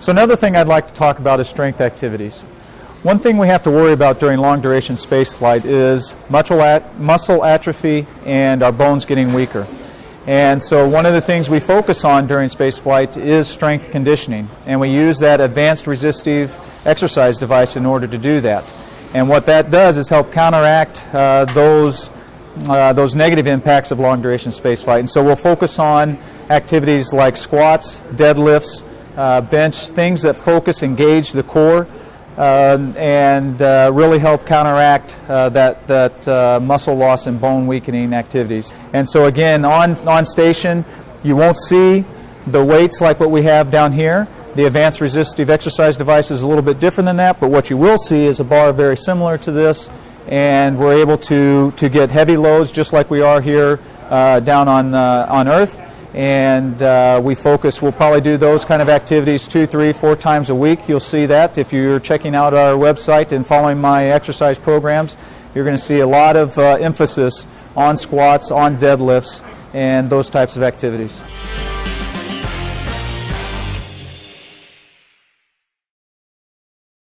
So another thing I'd like to talk about is strength activities. One thing we have to worry about during long duration space flight is muscle, at- muscle atrophy and our bones getting weaker. And so one of the things we focus on during space flight is strength conditioning. And we use that advanced resistive exercise device in order to do that. And what that does is help counteract uh, those, uh, those negative impacts of long duration space flight. And so we'll focus on activities like squats, deadlifts, uh, bench, things that focus, engage the core, uh, and uh, really help counteract uh, that, that uh, muscle loss and bone weakening activities. And so again, on, on station, you won't see the weights like what we have down here. The advanced resistive exercise device is a little bit different than that, but what you will see is a bar very similar to this, and we're able to, to get heavy loads just like we are here uh, down on, on Earth and uh, we focus. We'll probably do those kind of activities two, three, four times a week. You'll see that if you're checking out our website and following my exercise programs. You're going to see a lot of uh, emphasis on squats, on deadlifts, and those types of activities.